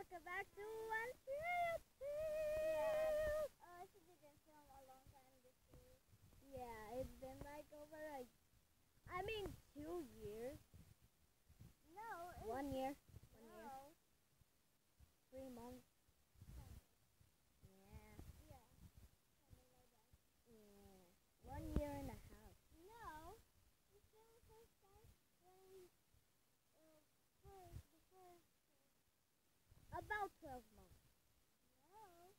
welcome back to One Trip. Yeah. Oh, didn't film a long time this year. Yeah, it's been like over a, I mean two years, No, it's one year, one year, no. three months. Yeah, Yeah. Something like that. yeah, one year and a half. No. It's been the first time when we uh first the first About twelve months. no.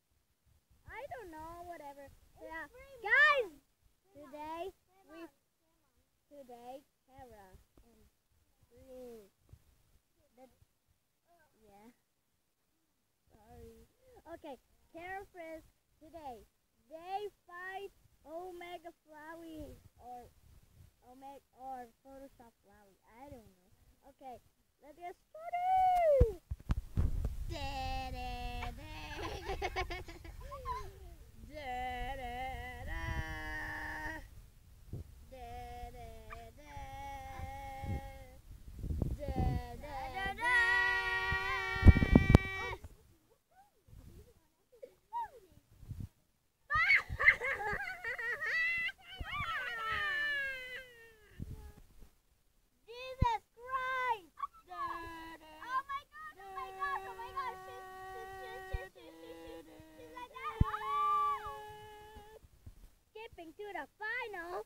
I don't know, whatever. Yeah, guys. Today we today Chara and. That yeah. Sorry. Okay, Chara Frisk today. They fight Omega Flowey or Omega or Photoshop Flowey. I don't know. Okay, let's get started. The final. What?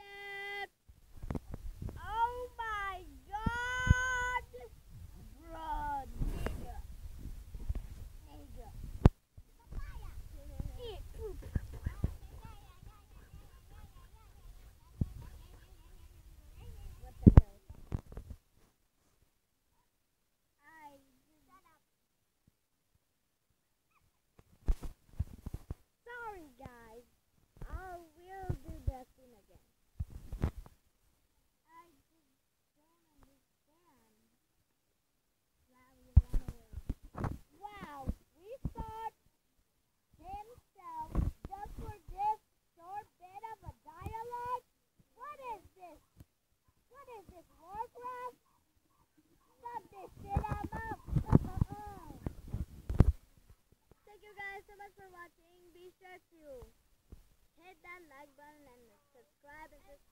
Thank you guys so much for watching. Be sure to hit that like button and subscribe and subscribe